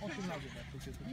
O tym nawet jak to się tu